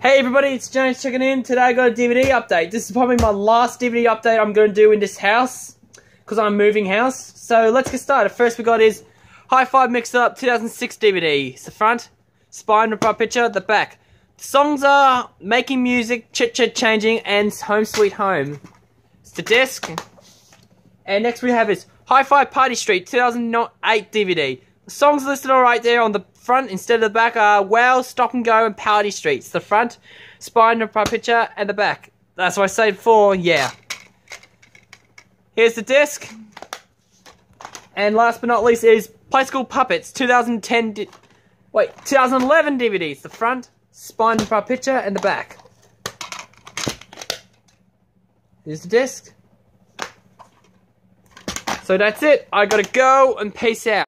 Hey everybody, it's James checking in. Today I got a DVD update. This is probably my last DVD update I'm going to do in this house because I'm moving house. So let's get started. First we got is Hi-5 Mix Up 2006 DVD. It's the front, spine report picture, the back. The songs are Making Music, Chit Chat Changing, and Home Sweet Home. It's the disc. And next we have is Hi-5 Party Street 2008 DVD. Songs listed are right there on the front instead of the back are Well, Stop and Go, and Party Streets. The front, spine of picture, and the back. That's what I said before, yeah. Here's the disc. And last but not least is Play School Puppets 2010, wait, 2011 DVDs. The front, spine of picture, and the back. Here's the disc. So that's it. I gotta go and peace out.